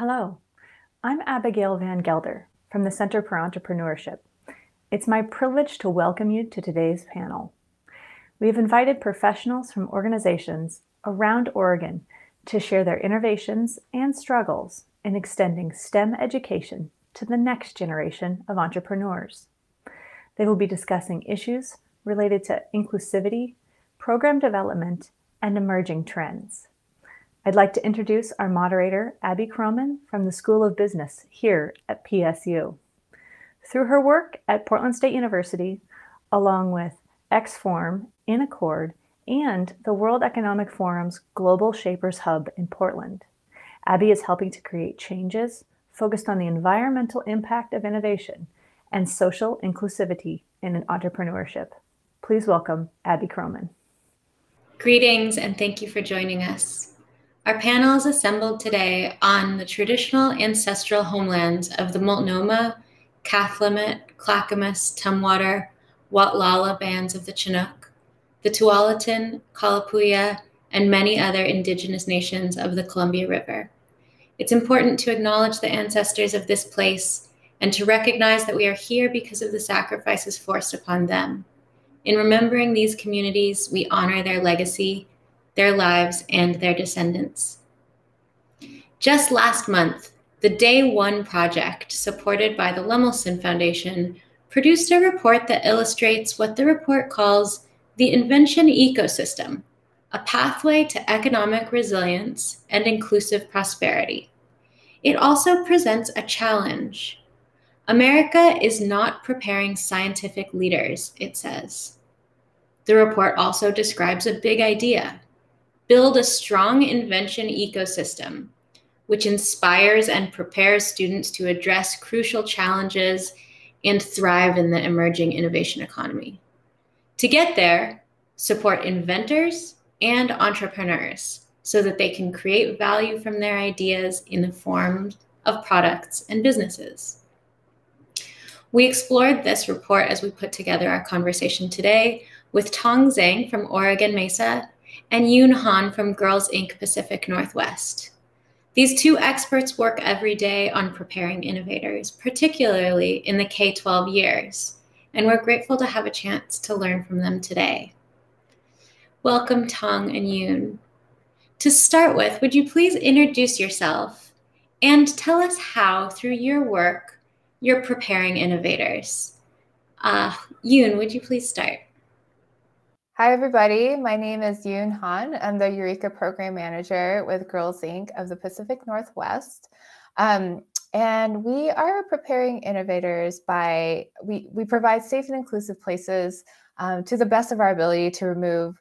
Hello, I'm Abigail Van Gelder from the Center for Entrepreneurship. It's my privilege to welcome you to today's panel. We have invited professionals from organizations around Oregon to share their innovations and struggles in extending STEM education to the next generation of entrepreneurs. They will be discussing issues related to inclusivity, program development, and emerging trends. I'd like to introduce our moderator, Abby Chroman from the School of Business here at PSU. Through her work at Portland State University, along with X-Form, In Accord, and the World Economic Forum's Global Shapers Hub in Portland, Abby is helping to create changes focused on the environmental impact of innovation and social inclusivity in entrepreneurship. Please welcome Abby Chroman. Greetings and thank you for joining us. Our panel is assembled today on the traditional ancestral homelands of the Multnomah, Cathlamet, Clackamas, Tumwater, Watlala bands of the Chinook, the Tualatin, Kalapuya, and many other indigenous nations of the Columbia River. It's important to acknowledge the ancestors of this place and to recognize that we are here because of the sacrifices forced upon them. In remembering these communities, we honor their legacy their lives, and their descendants. Just last month, the Day One Project, supported by the Lemelson Foundation, produced a report that illustrates what the report calls the invention ecosystem, a pathway to economic resilience and inclusive prosperity. It also presents a challenge. America is not preparing scientific leaders, it says. The report also describes a big idea build a strong invention ecosystem, which inspires and prepares students to address crucial challenges and thrive in the emerging innovation economy. To get there, support inventors and entrepreneurs so that they can create value from their ideas in the form of products and businesses. We explored this report as we put together our conversation today with Tong Zhang from Oregon Mesa and Yoon Han from Girls Inc. Pacific Northwest. These two experts work every day on preparing innovators, particularly in the K 12 years, and we're grateful to have a chance to learn from them today. Welcome, Tong and Yoon. To start with, would you please introduce yourself and tell us how, through your work, you're preparing innovators? Uh, Yoon, would you please start? Hi, everybody. My name is Yoon Han. I'm the Eureka Program Manager with Girls Inc. of the Pacific Northwest. Um, and we are preparing innovators by, we, we provide safe and inclusive places um, to the best of our ability to remove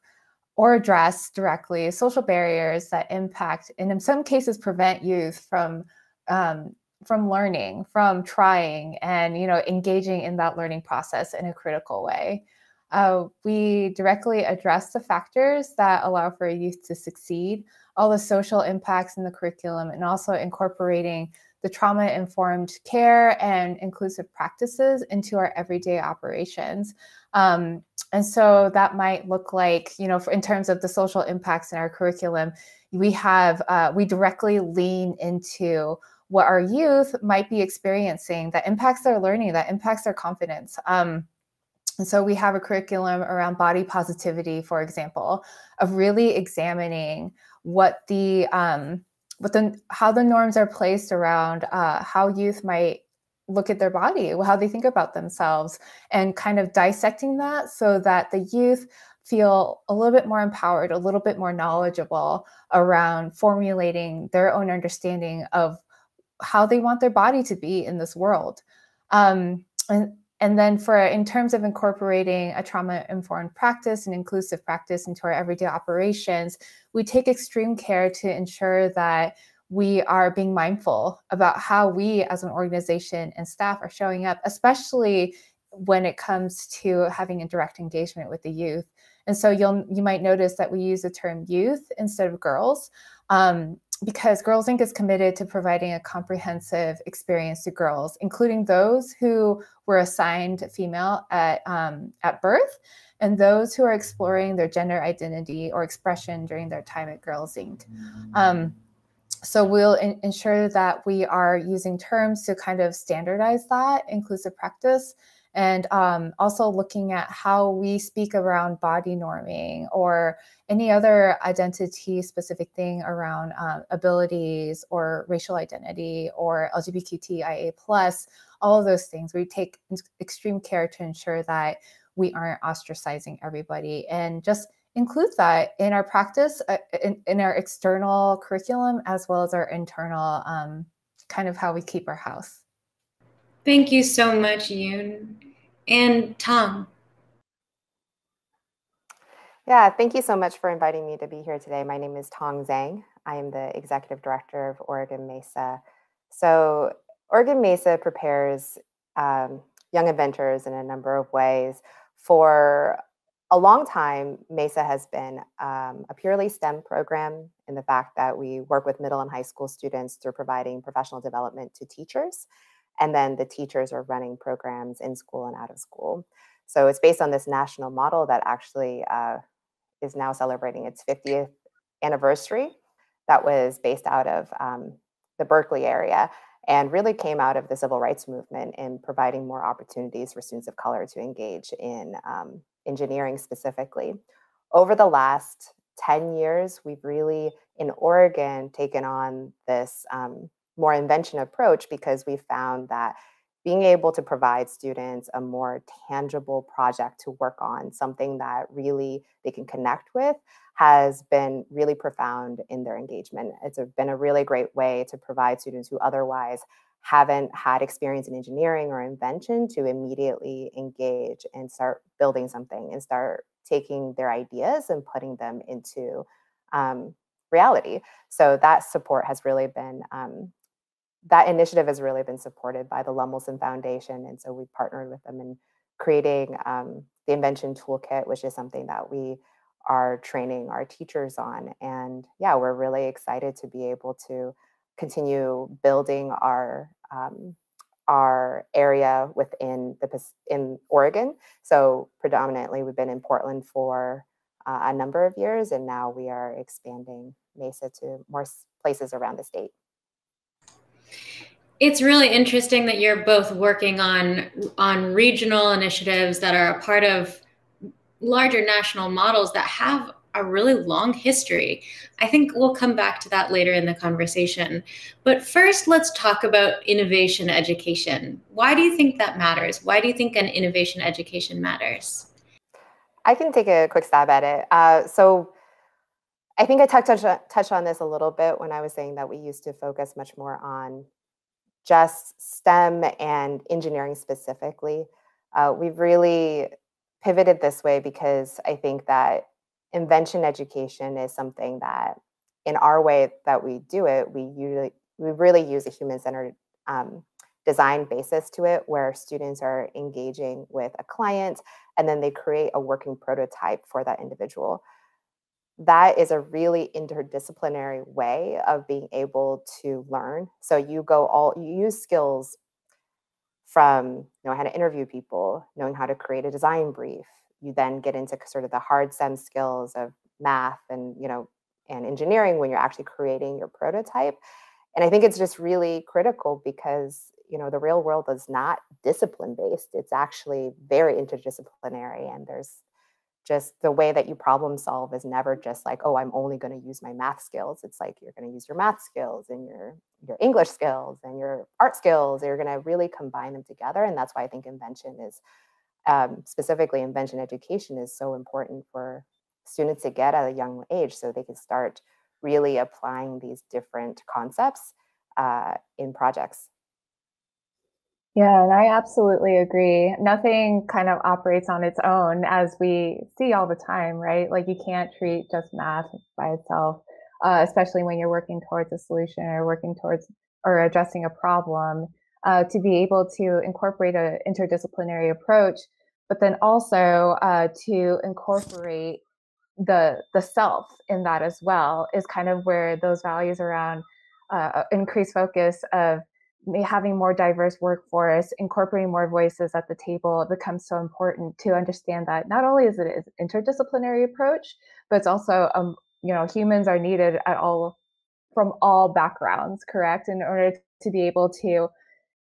or address directly social barriers that impact and in some cases prevent youth from um, from learning from trying and you know engaging in that learning process in a critical way uh, we directly address the factors that allow for youth to succeed, all the social impacts in the curriculum, and also incorporating the trauma informed care and inclusive practices into our everyday operations. Um, and so that might look like, you know, in terms of the social impacts in our curriculum, we have, uh, we directly lean into what our youth might be experiencing that impacts their learning, that impacts their confidence. Um, and so we have a curriculum around body positivity, for example, of really examining what the um, what the how the norms are placed around uh, how youth might look at their body, how they think about themselves, and kind of dissecting that so that the youth feel a little bit more empowered, a little bit more knowledgeable around formulating their own understanding of how they want their body to be in this world. Um, and and then for in terms of incorporating a trauma informed practice and inclusive practice into our everyday operations we take extreme care to ensure that we are being mindful about how we as an organization and staff are showing up especially when it comes to having a direct engagement with the youth. And so you'll you might notice that we use the term youth instead of girls. Um, because Girls Inc. is committed to providing a comprehensive experience to girls, including those who were assigned female at, um, at birth and those who are exploring their gender identity or expression during their time at Girls Inc. Um, so we'll in- ensure that we are using terms to kind of standardize that inclusive practice and um, also looking at how we speak around body norming or any other identity specific thing around um, abilities or racial identity or lgbtqia plus all of those things. We take extreme care to ensure that we aren't ostracizing everybody and just include that in our practice uh, in, in, our external curriculum as well as our internal um, kind of how we keep our house thank you so much yoon. And Tong. Yeah thank you so much for inviting me to be here today. My name is tong zhang. I am the executive director of oregon mesa. So oregon mesa prepares um, young inventors in a number of ways. For a long time, MESA has been um, a purely STEM program in the fact that we work with middle and high school students through providing professional development to teachers. And then the teachers are running programs in school and out of school. So it's based on this national model that actually uh, is now celebrating its 50th anniversary that was based out of um, the Berkeley area and really came out of the civil rights movement in providing more opportunities for students of color to engage in um, engineering specifically. Over the last 10 years, we've really, in Oregon, taken on this um, more invention approach because we found that being able to provide students a more tangible project to work on, something that really they can connect with, has been really profound in their engagement. It's been a really great way to provide students who otherwise haven't had experience in engineering or invention to immediately engage and start building something and start taking their ideas and putting them into um, reality. So that support has really been um, that initiative has really been supported by the Lemelson Foundation, and so we partnered with them in creating um, the invention toolkit, which is something that we are training our teachers on. And yeah, we're really excited to be able to continue building our um, our area within the in Oregon. So predominantly, we've been in Portland for uh, a number of years, and now we are expanding Mesa to more places around the state. It's really interesting that you're both working on on regional initiatives that are a part of larger national models that have a really long history. I think we'll come back to that later in the conversation. But first, let's talk about innovation education. Why do you think that matters? Why do you think an innovation education matters? I can take a quick stab at it. Uh, so, I think I touched touched on this a little bit when I was saying that we used to focus much more on just STEM and engineering specifically. Uh, we've really pivoted this way because I think that invention education is something that in our way that we do it we usually we really use a human-centered um, design basis to it where students are engaging with a client and then they create a working prototype for that individual that is a really interdisciplinary way of being able to learn so you go all you use skills from knowing how to interview people knowing how to create a design brief you then get into sort of the hard STEM skills of math and you know and engineering when you're actually creating your prototype. And I think it's just really critical because you know the real world is not discipline based. It's actually very interdisciplinary, and there's just the way that you problem solve is never just like oh i'm only going to use my math skills it's like you're going to use your math skills and your your english skills and your art skills you're going to really combine them together and that's why i think invention is um, specifically invention education is so important for students to get at a young age so they can start really applying these different concepts uh, in projects. Yeah, and I absolutely agree. Nothing kind of operates on its own as we see all the time, right? Like you can't treat just math by itself, uh, especially when you're working towards a solution or working towards or addressing a problem uh, to be able to incorporate an interdisciplinary approach, but then also uh, to incorporate the the self in that as well is kind of where those values around uh, increased focus of having more diverse workforce, incorporating more voices at the table becomes so important to understand that not only is it an interdisciplinary approach, but it's also um, you know humans are needed at all from all backgrounds, correct? In order to be able to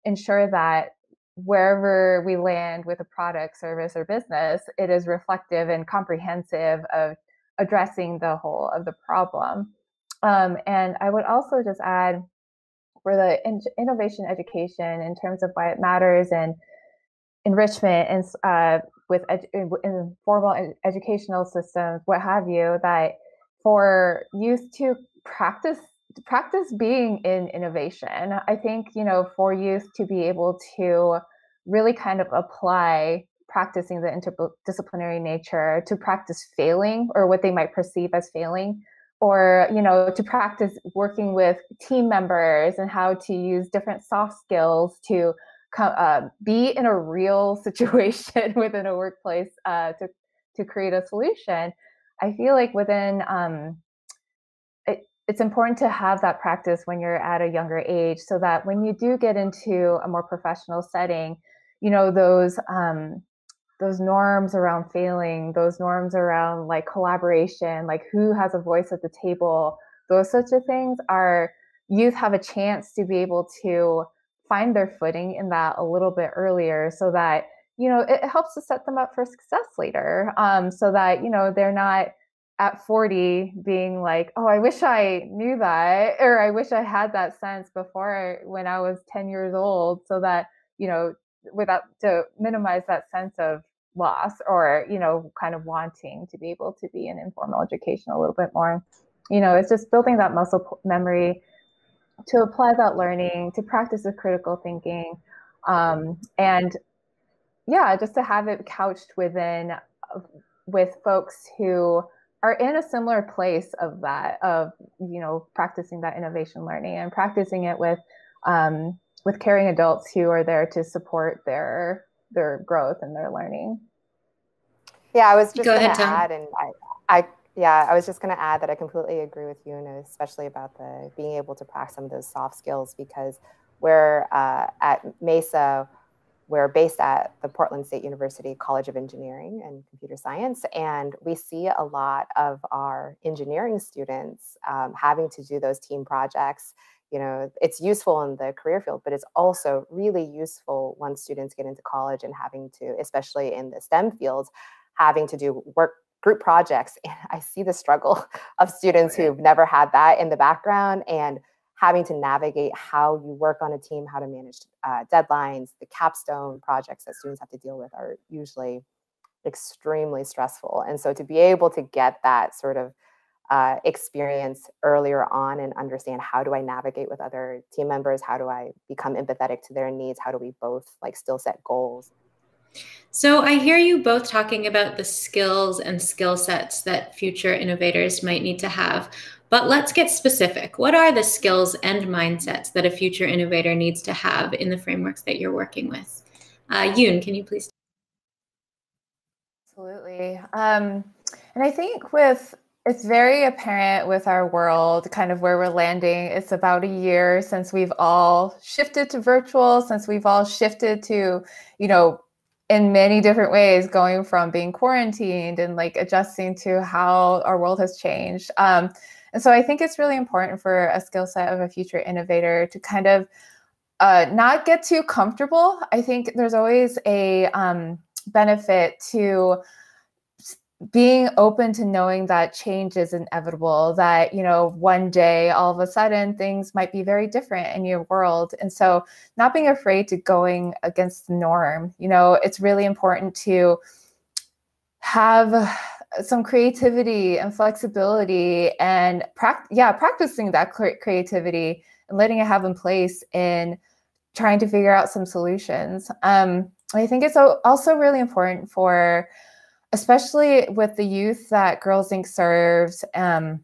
ensure that wherever we land with a product, service, or business, it is reflective and comprehensive of addressing the whole of the problem. Um, and I would also just add for the in- innovation education in terms of why it matters and enrichment and uh, with ed- informal ed- educational systems, what have you, that for youth to practice practice being in innovation. I think you know for youth to be able to really kind of apply practicing the interdisciplinary nature to practice failing or what they might perceive as failing or you know to practice working with team members and how to use different soft skills to uh, be in a real situation within a workplace uh, to to create a solution i feel like within um, it, it's important to have that practice when you're at a younger age so that when you do get into a more professional setting you know those um, those norms around failing, those norms around like collaboration, like who has a voice at the table, those sorts of things are youth have a chance to be able to find their footing in that a little bit earlier so that you know it helps to set them up for success later um, so that you know they're not at 40 being like oh i wish i knew that or i wish i had that sense before when i was 10 years old so that you know without to minimize that sense of loss or you know kind of wanting to be able to be in informal education a little bit more. You know it's just building that muscle memory to apply that learning to practice the critical thinking um, and yeah just to have it couched within with folks who are in a similar place of that of you know practicing that innovation learning and practicing it with um, with caring adults who are there to support their their growth and their learning. Yeah, I was just going to add, and I, I, yeah, I was just going to add that I completely agree with you, and especially about the being able to practice some of those soft skills because we're uh, at Mesa, we're based at the Portland State University College of Engineering and Computer Science, and we see a lot of our engineering students um, having to do those team projects you know it's useful in the career field but it's also really useful once students get into college and having to especially in the stem fields having to do work group projects. And i see the struggle of students who've never had that in the background and having to navigate how you work on a team how to manage uh, deadlines the capstone projects that students have to deal with are usually extremely stressful. And so to be able to get that sort of uh, experience earlier on and understand how do I navigate with other team members? How do I become empathetic to their needs? How do we both like still set goals? So I hear you both talking about the skills and skill sets that future innovators might need to have. But let's get specific. What are the skills and mindsets that a future innovator needs to have in the frameworks that you're working with? Uh, Yoon, can you please? Absolutely. Um, and I think with it's very apparent with our world, kind of where we're landing. It's about a year since we've all shifted to virtual, since we've all shifted to, you know, in many different ways, going from being quarantined and like adjusting to how our world has changed. Um, and so I think it's really important for a skill set of a future innovator to kind of uh, not get too comfortable. I think there's always a um, benefit to being open to knowing that change is inevitable that you know one day all of a sudden things might be very different in your world. And so not being afraid to going against the norm you know it's really important to have some creativity and flexibility and pra- yeah practicing that creativity and letting it have in place in trying to figure out some solutions. Um, i think it's also really important for especially with the youth that Girls Inc. serves, um,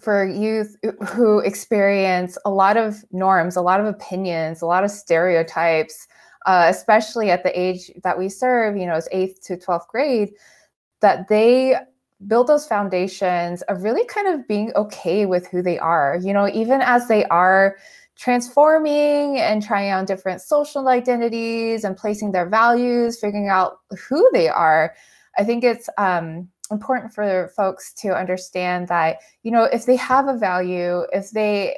for youth who experience a lot of norms, a lot of opinions, a lot of stereotypes, uh, especially at the age that we serve, you know, it's eighth to 12th grade, that they build those foundations of really kind of being okay with who they are, you know, even as they are transforming and trying on different social identities and placing their values, figuring out who they are I think it's um, important for folks to understand that you know if they have a value if they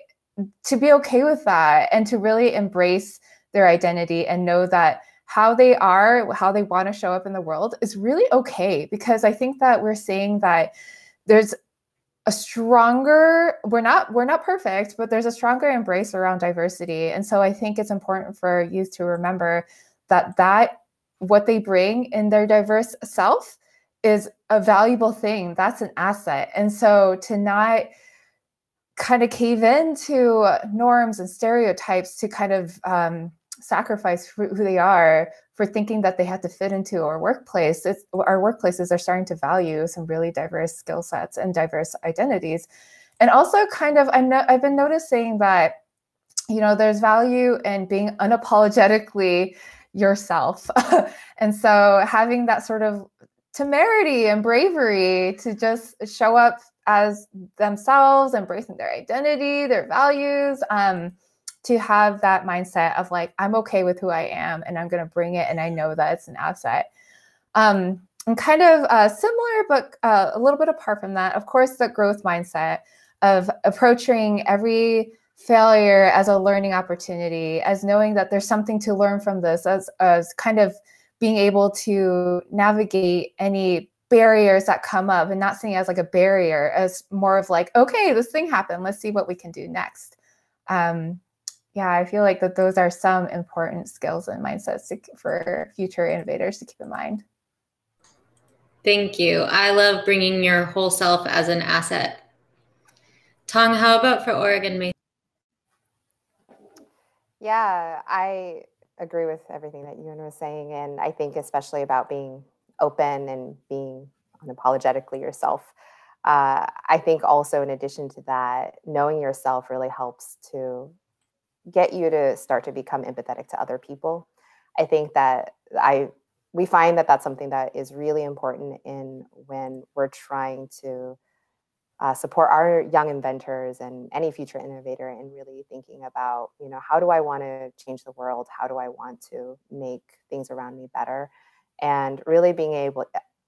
to be okay with that and to really embrace their identity and know that how they are how they want to show up in the world is really okay because i think that we're seeing that there's a stronger we're not we're not perfect but there's a stronger embrace around diversity. And so i think it's important for youth to remember that that what they bring in their diverse self is a valuable thing that's an asset and so to not kind of cave into norms and stereotypes to kind of um, sacrifice who they are for thinking that they have to fit into our workplace. It's, our workplaces are starting to value some really diverse skill sets and diverse identities. And also kind of, I'm no, I've been noticing that, you know, there's value in being unapologetically yourself. and so having that sort of temerity and bravery to just show up as themselves, embracing their identity, their values, um, to have that mindset of like i'm okay with who i am and i'm going to bring it and i know that it's an asset um, and kind of uh, similar but uh, a little bit apart from that of course the growth mindset of approaching every failure as a learning opportunity as knowing that there's something to learn from this as, as kind of being able to navigate any barriers that come up and not seeing it as like a barrier as more of like okay this thing happened let's see what we can do next um, yeah, I feel like that those are some important skills and mindsets to, for future innovators to keep in mind. Thank you. I love bringing your whole self as an asset. Tong, how about for Oregon Mesa? Yeah, I agree with everything that Yoon was saying. And I think especially about being open and being unapologetically yourself. Uh, I think also in addition to that, knowing yourself really helps to get you to start to become empathetic to other people. I think that I we find that that's something that is really important in when we're trying to uh, support our young inventors and any future innovator in really thinking about you know how do i want to change the world how do i want to make things around me better and really being able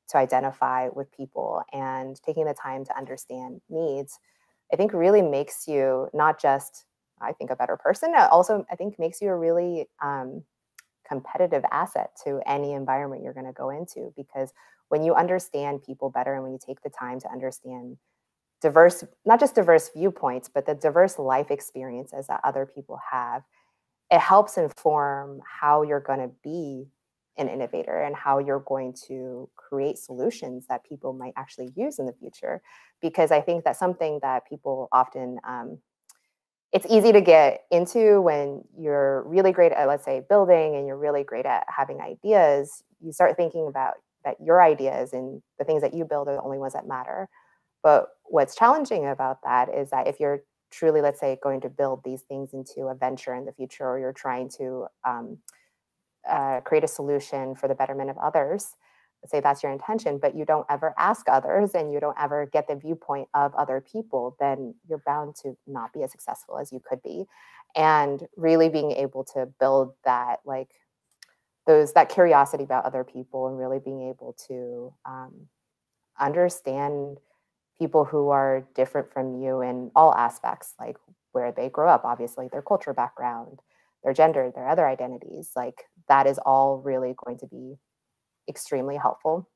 to identify with people and taking the time to understand needs i think really makes you not just I think, a better person. Also, I think, makes you a really um, competitive asset to any environment you're going to go into because when you understand people better and when you take the time to understand diverse, not just diverse viewpoints, but the diverse life experiences that other people have, it helps inform how you're going to be an innovator and how you're going to create solutions that people might actually use in the future. Because I think that's something that people often um, it's easy to get into when you're really great at let's say building and you're really great at having ideas you start thinking about that your ideas and the things that you build are the only ones that matter but what's challenging about that is that if you're truly let's say going to build these things into a venture in the future or you're trying to um, uh, create a solution for the betterment of others say that's your intention, but you don't ever ask others and you don't ever get the viewpoint of other people, then you're bound to not be as successful as you could be. And really being able to build that, like, those that curiosity about other people and really being able to um, understand people who are different from you in all aspects, like where they grow up, obviously, their culture background, their gender, their other identities, like that is all really going to be extremely helpful.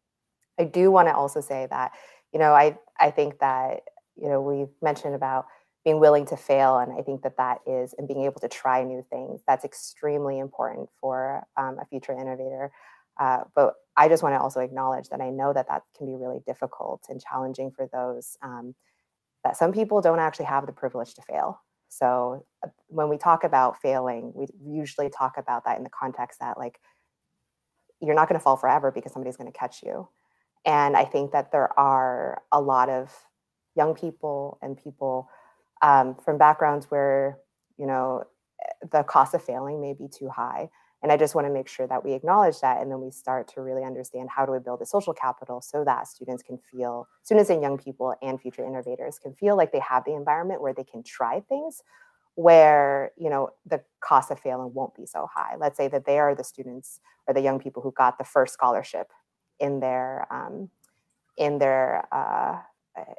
I do want to also say that, you know, I I think that you know we've mentioned about being willing to fail, and I think that that is and being able to try new things. That's extremely important for um, a future innovator. Uh, but I just want to also acknowledge that I know that that can be really difficult and challenging for those um, that some people don't actually have the privilege to fail. So uh, when we talk about failing, we usually talk about that in the context that like you're not going to fall forever because somebody's going to catch you. And I think that there are a lot of young people and people um, from backgrounds where, you know, the cost of failing may be too high. And I just want to make sure that we acknowledge that and then we start to really understand how do we build a social capital so that students can feel, students and young people and future innovators can feel like they have the environment where they can try things where you know the cost of failing won't be so high. Let's say that they are the students or the young people who got the first scholarship in their um, in their uh,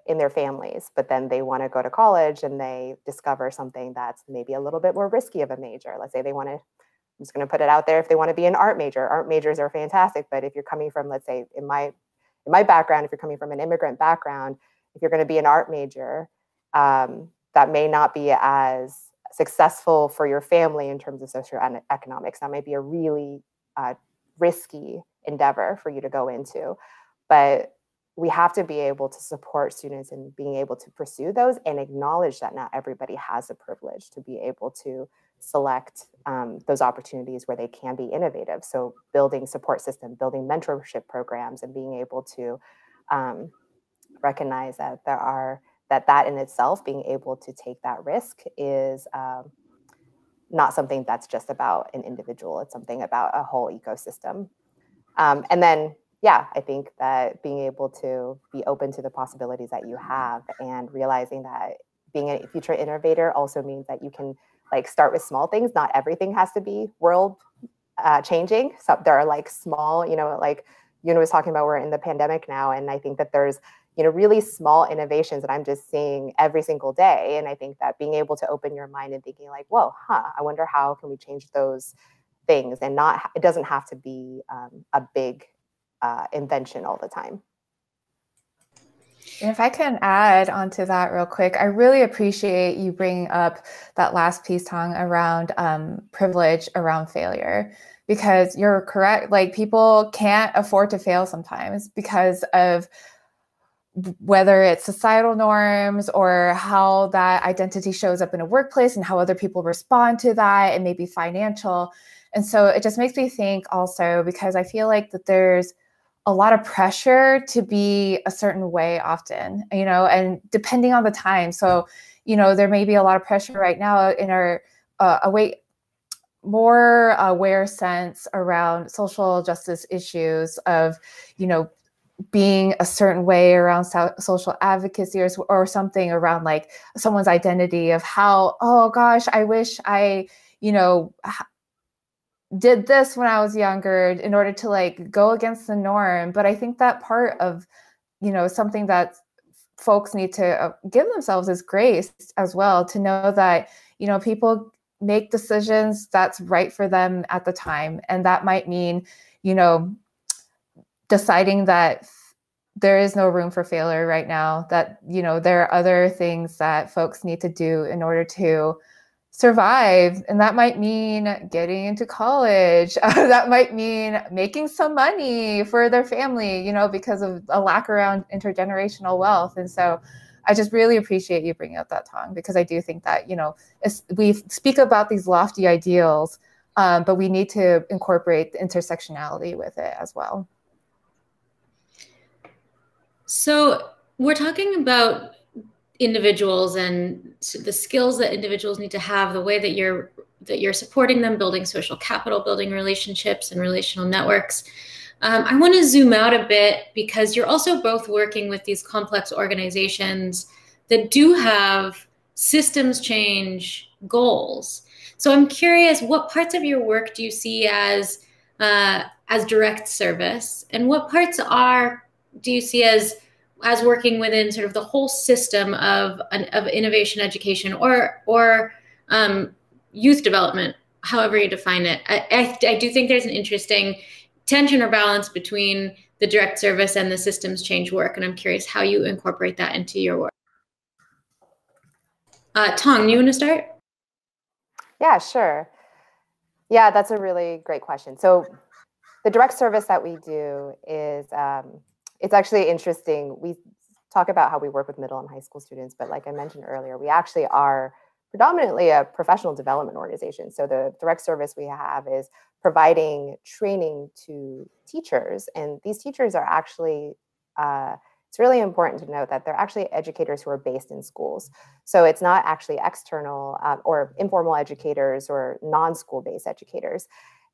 in their families, but then they want to go to college and they discover something that's maybe a little bit more risky of a major. Let's say they want to, I'm just going to put it out there, if they want to be an art major, art majors are fantastic. But if you're coming from, let's say, in my in my background, if you're coming from an immigrant background, if you're going to be an art major, um, that may not be as successful for your family in terms of socioeconomics. That might be a really uh, risky endeavor for you to go into. But we have to be able to support students in being able to pursue those and acknowledge that not everybody has the privilege to be able to select um, those opportunities where they can be innovative. So building support system, building mentorship programs, and being able to um, recognize that there are that that in itself, being able to take that risk, is um, not something that's just about an individual. It's something about a whole ecosystem. Um, and then yeah, I think that being able to be open to the possibilities that you have and realizing that being a future innovator also means that you can like start with small things. Not everything has to be world uh, changing. So there are like small, you know, like Yuna was talking about, we're in the pandemic now, and I think that there's you know really small innovations that I'm just seeing every single day. And I think that being able to open your mind and thinking like, whoa, huh, I wonder how can we change those things, and not it doesn't have to be um, a big uh, invention all the time. If I can add onto that real quick, I really appreciate you bringing up that last piece, Tong, around um, privilege around failure, because you're correct. Like people can't afford to fail sometimes because of whether it's societal norms or how that identity shows up in a workplace and how other people respond to that, and maybe financial. And so it just makes me think also because I feel like that there's a lot of pressure to be a certain way often, you know, and depending on the time. So, you know, there may be a lot of pressure right now in our uh, away more aware sense around social justice issues of, you know, being a certain way around so- social advocacy or, or something around like someone's identity of how, oh gosh, I wish I, you know, did this when I was younger in order to like go against the norm. But I think that part of, you know, something that folks need to uh, give themselves is grace as well to know that, you know, people make decisions that's right for them at the time. And that might mean, you know, deciding that there is no room for failure right now, that, you know, there are other things that folks need to do in order to survive and that might mean getting into college that might mean making some money for their family you know because of a lack around intergenerational wealth. And so i just really appreciate you bringing up that Tong because i do think that you know we speak about these lofty ideals um, but we need to incorporate the intersectionality with it as well. So we're talking about individuals and the skills that individuals need to have the way that you're that you're supporting them building social capital building relationships and relational networks. Um, i want to zoom out a bit because you're also both working with these complex organizations that do have systems change goals. So i'm curious what parts of your work do you see as uh, as direct service? And what parts are do you see as as working within sort of the whole system of of innovation education or or um, youth development, however you define it. I, I, I do think there's an interesting tension or balance between the direct service and the systems change work, and I'm curious how you incorporate that into your work. Uh, Tong, you want to start? Yeah, sure. Yeah, that's a really great question. So, the direct service that we do is um, it's actually interesting. We talk about how we work with middle and high school students, but like I mentioned earlier, we actually are predominantly a professional development organization. So the direct service we have is providing training to teachers, and these teachers are actually. Uh, it's really important to note that they're actually educators who are based in schools. So it's not actually external um, or informal educators or non-school based educators.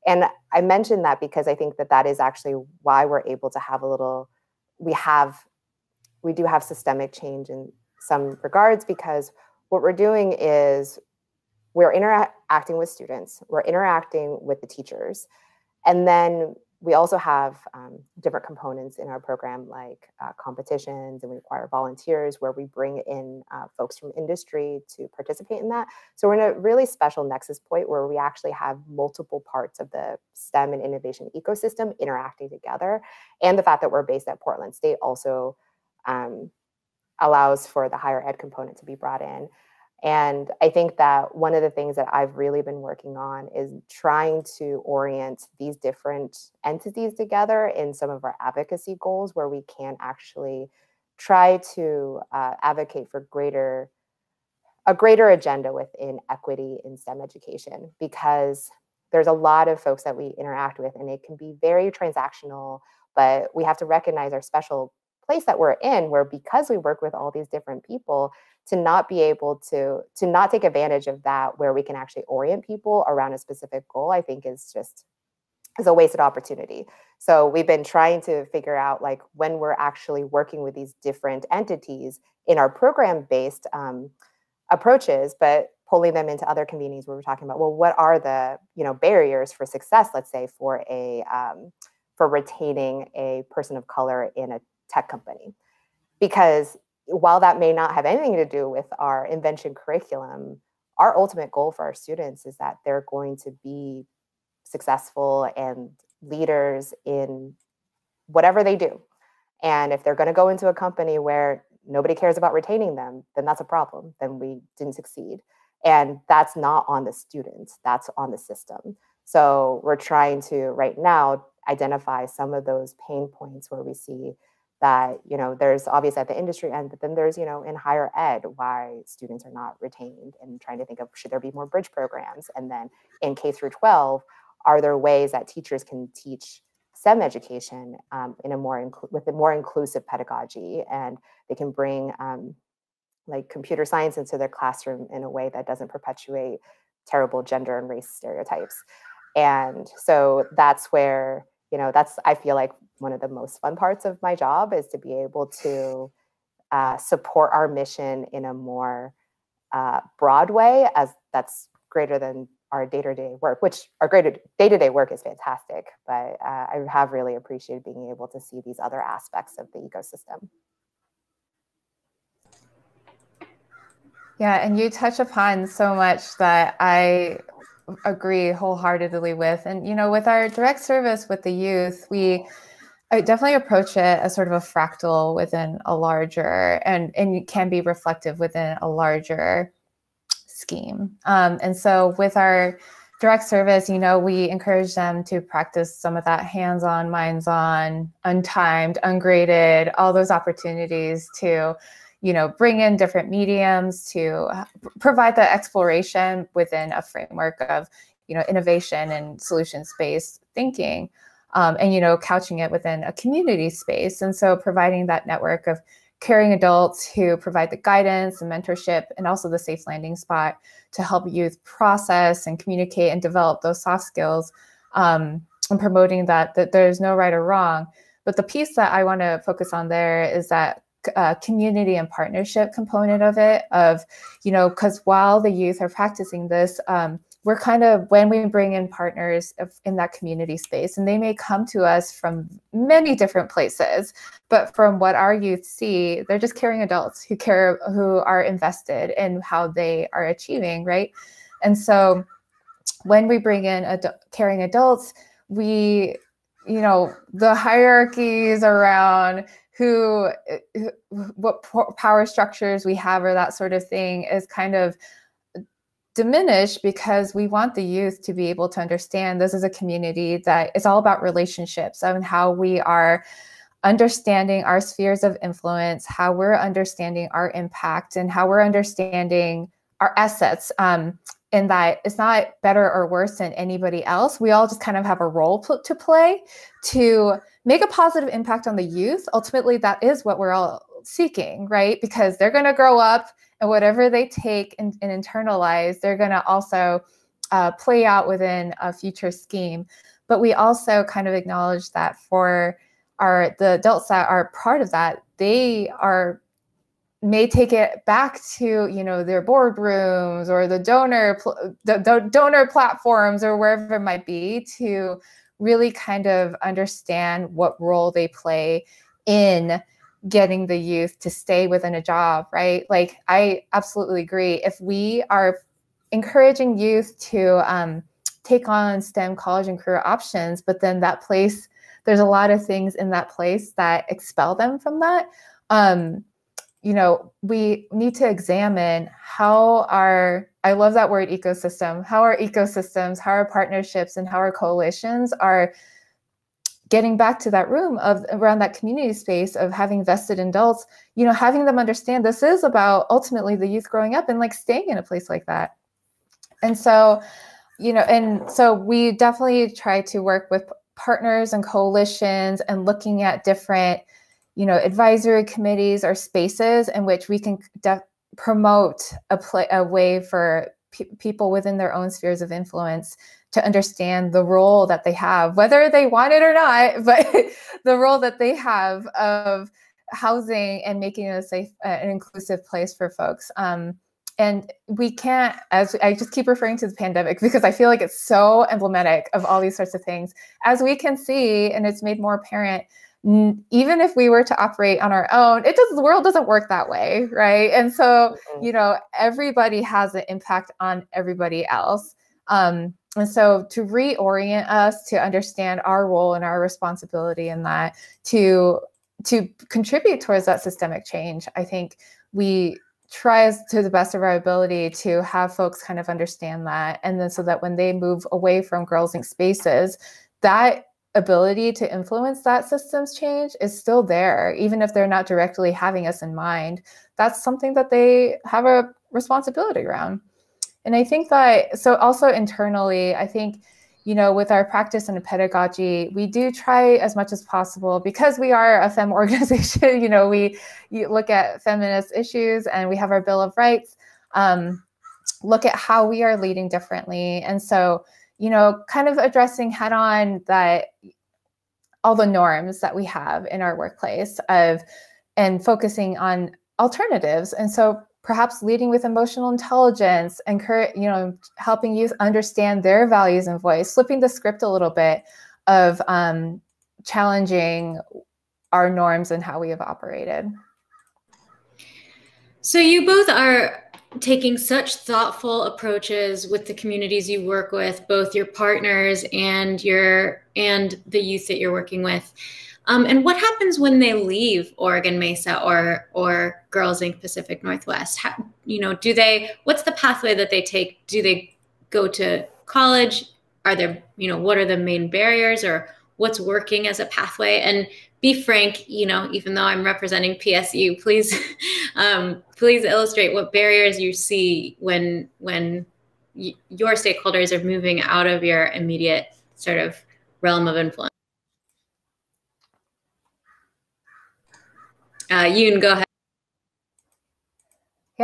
And I mentioned that because I think that that is actually why we're able to have a little we have we do have systemic change in some regards because what we're doing is we're interacting with students we're interacting with the teachers and then we also have um, different components in our program like uh, competitions and we require volunteers where we bring in uh, folks from industry to participate in that. So we're in a really special nexus point where we actually have multiple parts of the STEM and innovation ecosystem interacting together. And the fact that we're based at Portland State also um, allows for the higher ed component to be brought in. And I think that one of the things that I've really been working on is trying to orient these different entities together in some of our advocacy goals where we can actually try to uh, advocate for greater a greater agenda within equity in STEM education because there's a lot of folks that we interact with and it can be very transactional but we have to recognize our special place that we're in where because we work with all these different people to not be able to to not take advantage of that where we can actually orient people around a specific goal i think is just is a wasted opportunity. So we've been trying to figure out like when we're actually working with these different entities in our program based um, approaches but pulling them into other communities where we're talking about well what are the you know barriers for success let's say for a um, for retaining a person of color in a tech company? Because while that may not have anything to do with our invention curriculum, our ultimate goal for our students is that they're going to be successful and leaders in whatever they do. And if they're going to go into a company where nobody cares about retaining them, then that's a problem. Then we didn't succeed. And that's not on the students, that's on the system. So we're trying to right now identify some of those pain points where we see that you know there's obviously at the industry end but then there's you know in higher ed why students are not retained and trying to think of should there be more bridge programs and then in k through 12 are there ways that teachers can teach STEM education um, in a more inclu- with a more inclusive pedagogy, and they can bring um, like computer science into their classroom in a way that doesn't perpetuate terrible gender and race stereotypes. And so that's where you know that's I feel like one of the most fun parts of my job is to be able to uh, support our mission in a more uh, broad way as that's greater than our day-to-day work which our greater day-to-day work is fantastic but uh, i have really appreciated being able to see these other aspects of the ecosystem. Yeah and you touch upon so much that i agree wholeheartedly with and you know with our direct service with the youth we definitely approach it as sort of a fractal within a larger and and can be reflective within a larger scheme. Um, and so with our direct service, you know, we encourage them to practice some of that hands-on, minds-on, untimed, ungraded, all those opportunities to, you know, bring in different mediums to provide the exploration within a framework of, you know, innovation and solutions-based thinking um, and you know couching it within a community space. And so providing that network of caring adults who provide the guidance and mentorship and also the safe landing spot to help youth process and communicate and develop those soft skills um, and promoting that that there's no right or wrong. But the piece that i want to focus on there is that uh, community and partnership component of it of you know because while the youth are practicing this um, we're kind of when we bring in partners in that community space and they may come to us from many different places but from what our youth see they're just caring adults who care who are invested in how they are achieving right? And so when we bring in ad- caring adults we you know the hierarchies around who, who what power structures we have or that sort of thing is kind of diminish because we want the youth to be able to understand this is a community that is all about relationships and how we are understanding our spheres of influence, how we're understanding our impact, and how we're understanding our assets. Um, in that it's not better or worse than anybody else. We all just kind of have a role to play to make a positive impact on the youth. Ultimately, that is what we're all seeking, right? Because they're going to grow up and whatever they take and, and internalize, they're going to also uh, play out within a future scheme. But we also kind of acknowledge that for our the adults that are part of that, they are may take it back to you know their boardrooms or the donor the, the donor platforms or wherever it might be to really kind of understand what role they play in getting the youth to stay within a job, right? Like, I absolutely agree. If we are encouraging youth to um, take on STEM college and career options, but then that place, there's a lot of things in that place that expel them from that. Um, you know, we need to examine how our, I love that word ecosystem, how our ecosystems, how our partnerships, and how our coalitions are getting back to that room of around that community space of having vested adults, you know, having them understand this is about ultimately the youth growing up and like staying in a place like that. And so, you know, and so we definitely try to work with partners and coalitions and looking at different you know, advisory committees or spaces in which we can promote a, play, a way for pe- people within their own spheres of influence to understand the role that they have, whether they want it or not, but the role that they have of housing and making it a safe, uh, an inclusive place for folks. Um, and we can't, as I just keep referring to the pandemic because I feel like it's so emblematic of all these sorts of things. As we can see, and it's made more apparent, even if we were to operate on our own it does the world doesn't work that way right? And so mm-hmm. you know everybody has an impact on everybody else. Um, and so to reorient us to understand our role and our responsibility in that to to contribute towards that systemic change i think we try as to the best of our ability to have folks kind of understand that. And then so that when they move away from girls inc spaces that ability to influence that systems change is still there, even if they're not directly having us in mind. That's something that they have a responsibility around. And I think that, so also internally, I think, you know, with our practice and pedagogy, we do try as much as possible because we are a fem organization, you know, we look at feminist issues and we have our Bill of Rights, um, look at how we are leading differently. And so, you know, kind of addressing head on that all the norms that we have in our workplace of and focusing on alternatives. And so perhaps leading with emotional intelligence and you know helping youth understand their values and voice, flipping the script a little bit of um, challenging our norms and how we have operated. So you both are taking such thoughtful approaches with the communities you work with, both your partners and your and the youth that you're working with. Um, and what happens when they leave Oregon Mesa or or Girls Inc. Pacific Northwest? How, you know, do they? What's the pathway that they take? Do they go to college? Are there, you know, what are the main barriers or what's working as a pathway? And be frank, you know, even though I'm representing PSU, please, um, please illustrate what barriers you see when when y- your stakeholders are moving out of your immediate sort of realm of influence. Uh, Youn, go ahead.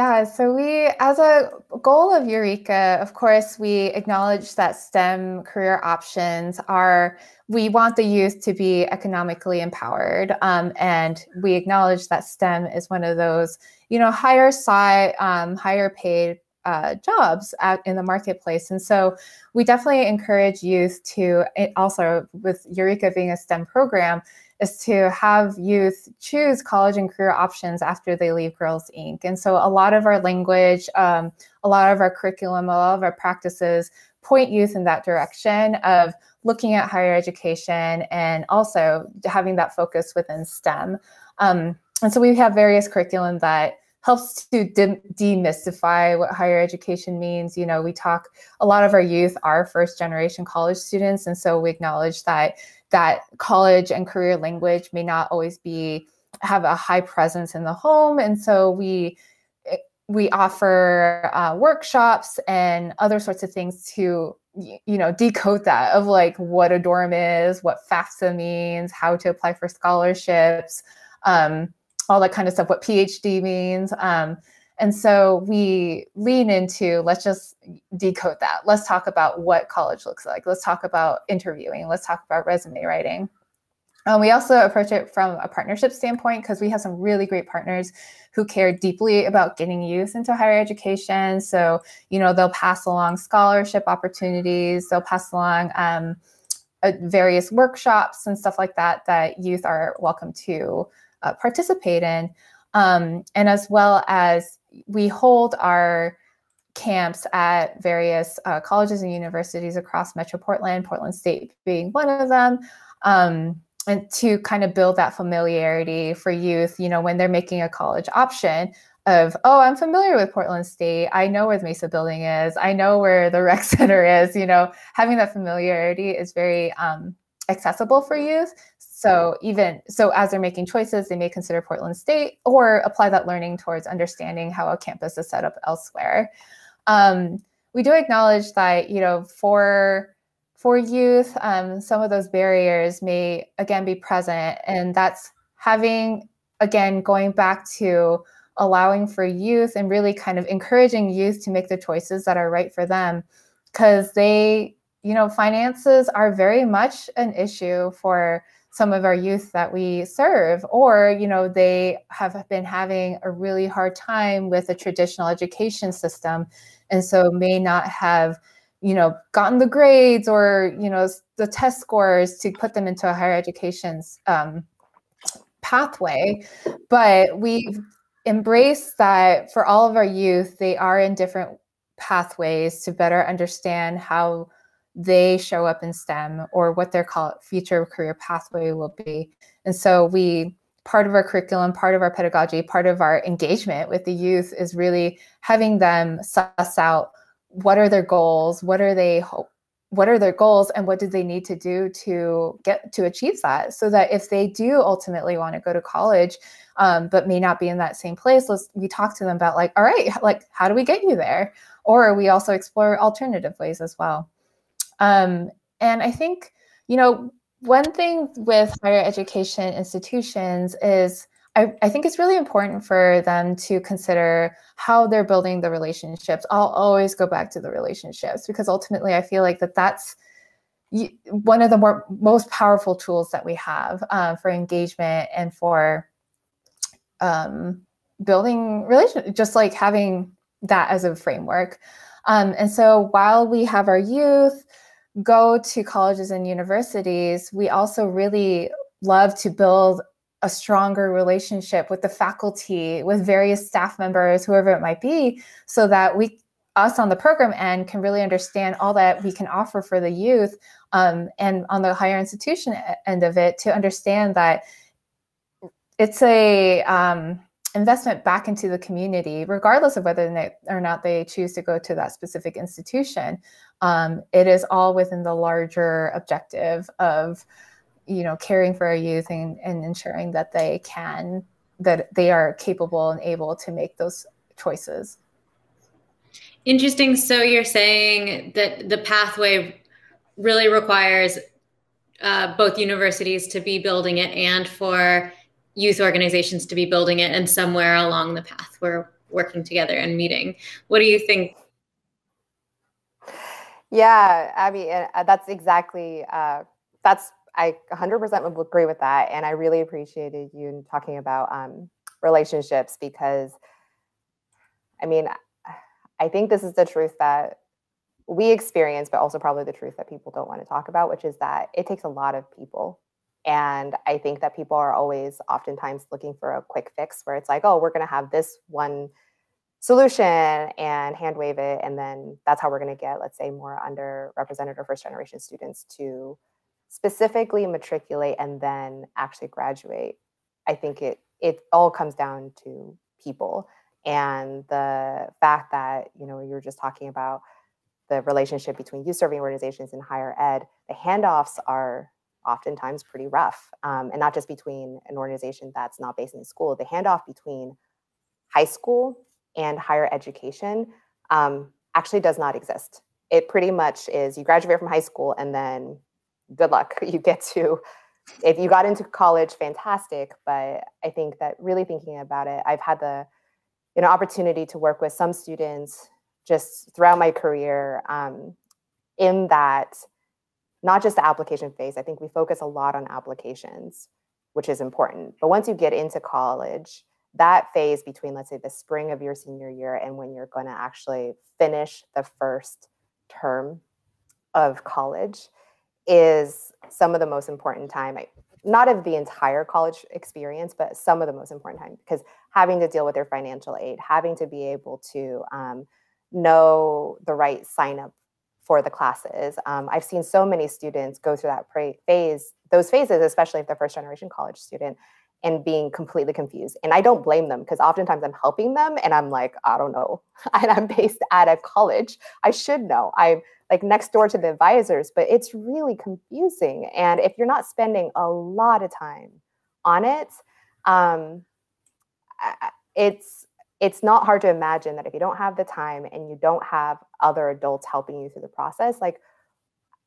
Yeah, so we, as a goal of Eureka, of course, we acknowledge that STEM career options are, we want the youth to be economically empowered. Um, and we acknowledge that STEM is one of those, you know, higher side, um, higher paid uh, jobs out in the marketplace. And so we definitely encourage youth to also, with Eureka being a STEM program, is to have youth choose college and career options after they leave Girls Inc. And so a lot of our language, um, a lot of our curriculum, a lot of our practices point youth in that direction of looking at higher education and also having that focus within STEM. Um, and so we have various curriculum that helps to de- demystify what higher education means. You know, we talk, a lot of our youth are first generation college students. And so we acknowledge that that college and career language may not always be have a high presence in the home and so we eh, we offer uh, workshops and other sorts of things to you know decode that of like what a dorm is what fafsa means how to apply for scholarships um, all that kind of stuff what phd means um, and so we lean into let's just decode that. Let's talk about what college looks like. Let's talk about interviewing. Let's talk about resume writing. Um, we also approach it from a partnership standpoint because we have some really great partners who care deeply about getting youth into higher education. So, you know, they'll pass along scholarship opportunities, they'll pass along um, uh, various workshops and stuff like that that youth are welcome to uh, participate in. Um, and as well as we hold our camps at various uh, colleges and universities across Metro Portland, Portland State being one of them. Um, and to kind of build that familiarity for youth, you know, when they're making a college option of, oh, I'm familiar with Portland State. I know where the Mesa building is. I know where the rec center is. You know, having that familiarity is very um, accessible for youth. So even so, as they're making choices, they may consider Portland State or apply that learning towards understanding how a campus is set up elsewhere. Um, we do acknowledge that you know for for youth, um, some of those barriers may again be present, and that's having again going back to allowing for youth and really kind of encouraging youth to make the choices that are right for them because they you know finances are very much an issue for some of our youth that we serve or you know they have been having a really hard time with a traditional education system and so may not have you know gotten the grades or you know the test scores to put them into a higher education um, pathway. But we've embraced that for all of our youth they are in different pathways to better understand how they show up in STEM or what their future career pathway will be. And so we part of our curriculum, part of our pedagogy, part of our engagement with the youth is really having them suss out what are their goals, what are they what are their goals and what do they need to do to get to achieve that? So that if they do ultimately want to go to college um, but may not be in that same place let's we talk to them about like all right like how do we get you there? Or we also explore alternative ways as well um, and I think, you know, one thing with higher education institutions is I, I, think it's really important for them to consider how they're building the relationships. I'll always go back to the relationships because ultimately I feel like that that's one of the more most powerful tools that we have uh, for engagement and for um, building relation, just like having that as a framework. Um, and so while we have our youth, go to colleges and universities, we also really love to build a stronger relationship with the faculty, with various staff members, whoever it might be, so that we, us on the program end, can really understand all that we can offer for the youth, um, and on the higher institution end of it, to understand that it's a um, investment back into the community, regardless of whether or not they choose to go to that specific institution. Um, it is all within the larger objective of, you know, caring for our youth and, and ensuring that they can, that they are capable and able to make those choices. Interesting. So you're saying that the pathway really requires uh, both universities to be building it and for youth organizations to be building it and somewhere along the path we're working together and meeting. What do you think? Yeah abby uh, that's exactly uh, that's i 100% would agree with that and i really appreciated you talking about um, relationships because i mean i think this is the truth that we experience but also probably the truth that people don't want to talk about which is that it takes a lot of people and I think that people are always oftentimes looking for a quick fix where it's like, oh, we're going to have this one solution and hand wave it. And then that's how we're going to get, let's say, more underrepresented or first generation students to specifically matriculate and then actually graduate. I think it it all comes down to people and the fact that, you know, you were just talking about the relationship between youth serving organizations and higher ed, the handoffs are oftentimes pretty rough. Um, and not just between an organization that's not based in school, the handoff between high school and higher education um, actually does not exist. It pretty much is you graduate from high school and then good luck. You get to, if you got into college, fantastic. But I think that really thinking about it, I've had the you know opportunity to work with some students just throughout my career um, in that not just the application phase. I think we focus a lot on applications, which is important. But once you get into college, that phase between, let's say, the spring of your senior year and when you're going to actually finish the first term of college is some of the most important time not of the entire college experience but some of the most important time because having to deal with their financial aid having to be able to um, know the right sign up for the classes um, i've seen so many students go through that phase those phases especially if they're first generation college student and being completely confused. And I don't blame them because oftentimes I'm helping them and I'm like, I don't know. And I'm based at a college. I should know. I'm like next door to the advisors, but it's really confusing. And if you're not spending a lot of time on it, um, it's it's not hard to imagine that if you don't have the time and you don't have other adults helping you through the process, like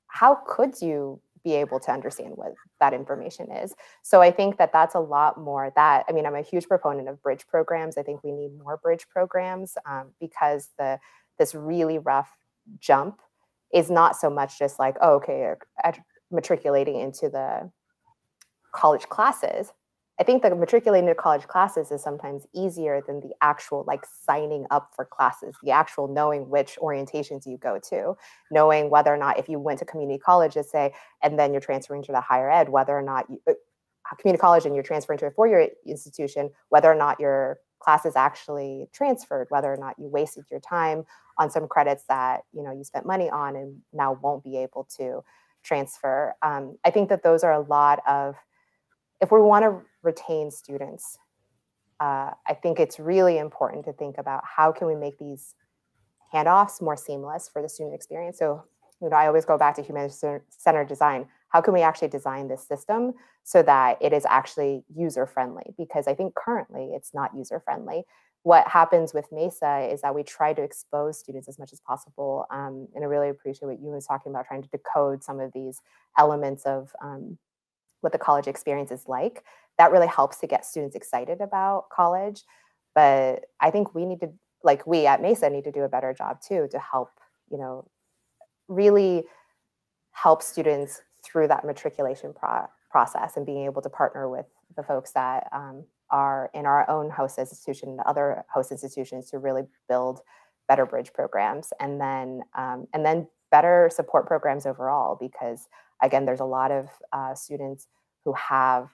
how could you be able to understand what that information is. So I think that that's a lot more that, I mean, I'm a huge proponent of bridge programs. I think we need more bridge programs um, because the this really rough jump is not so much just like, oh, okay, matriculating into the college classes, I think the matriculating to college classes is sometimes easier than the actual like signing up for classes, the actual knowing which orientations you go to, knowing whether or not if you went to community college, let's say, and then you're transferring to the higher ed, whether or not you, uh, community college and you're transferring to a four-year institution, whether or not your class is actually transferred, whether or not you wasted your time on some credits that you know you spent money on and now won't be able to transfer. Um, I think that those are a lot of if we want to retain students, uh, I think it's really important to think about how can we make these handoffs more seamless for the student experience. So, you know, I always go back to human-centered design. How can we actually design this system so that it is actually user-friendly? Because I think currently it's not user-friendly. What happens with Mesa is that we try to expose students as much as possible. Um, and I really appreciate what you was talking about, trying to decode some of these elements of um, what the college experience is like. That really helps to get students excited about college. But I think we need to, like we at Mesa, need to do a better job too to help, you know, really help students through that matriculation pro- process and being able to partner with the folks that um, are in our own host institution and other host institutions to really build better bridge programs and then um, and then better support programs overall because again, there's a lot of uh, students who have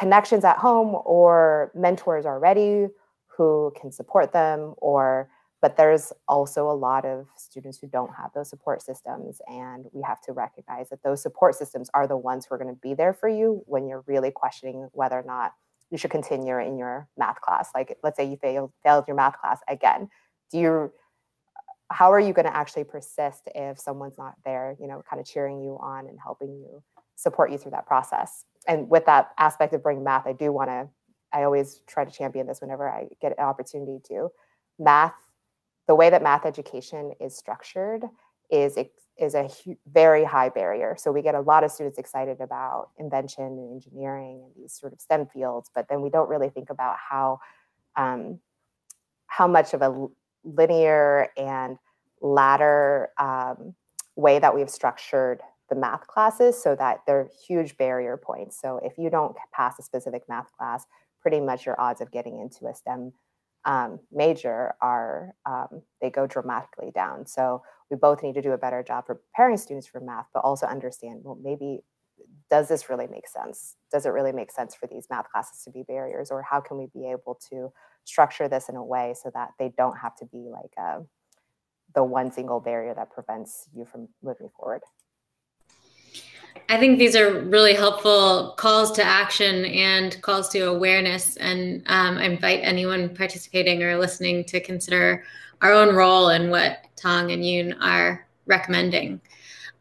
connections at home or mentors already who can support them or but there's also a lot of students who don't have those support systems and we have to recognize that those support systems are the ones who are going to be there for you when you're really questioning whether or not you should continue in your math class. Like let's say you failed failed your math class again. Do you how are you going to actually persist if someone's not there you know kind of cheering you on and helping you support you through that process and with that aspect of bringing math i do want to i always try to champion this whenever i get an opportunity to. Math the way that math education is structured is is a very high barrier. So we get a lot of students excited about invention and engineering and these sort of stem fields but then we don't really think about how um, how much of a linear and ladder um, way that we've structured the math classes so that they're huge barrier points. So if you don't pass a specific math class, pretty much your odds of getting into a STEM um, major are um, they go dramatically down. So we both need to do a better job preparing students for math, but also understand well maybe does this really make sense? Does it really make sense for these math classes to be barriers, or how can we be able to structure this in a way so that they don't have to be like uh, the one single barrier that prevents you from moving forward. I think these are really helpful calls to action and calls to awareness. And um, I invite anyone participating or listening to consider our own role in what Tong and Youn are recommending.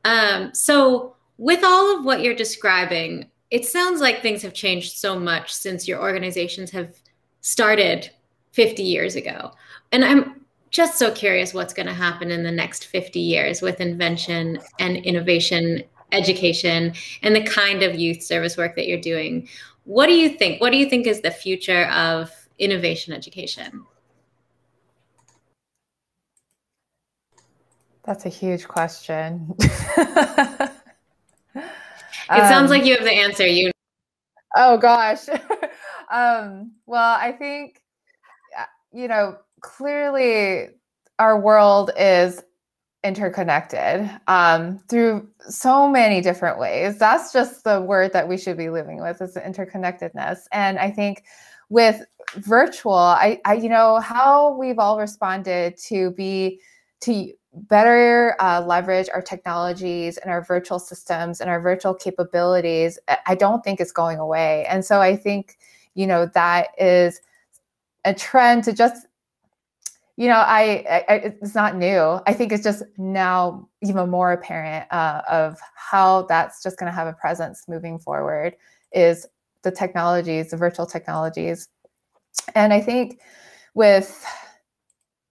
Um, so, with all of what you're describing, it sounds like things have changed so much since your organizations have started 50 years ago. And I'm just so curious what's going to happen in the next 50 years with invention and innovation education and the kind of youth service work that you're doing. What do you think? What do you think is the future of innovation education? That's a huge question. it sounds like um, you have the answer. You. Oh gosh. um, well, I think, uh, you know, clearly our world is interconnected um, through so many different ways. That's just the word that we should be living with is interconnectedness. And I think with virtual, I, I you know how we've all responded to be to better uh, leverage our technologies and our virtual systems and our virtual capabilities. I don't think it's going away. And so I think you know that is a trend to just you know, I, I, it's not new. I think it's just now even more apparent uh, of how that's just going to have a presence moving forward is the technologies, the virtual technologies, and I think with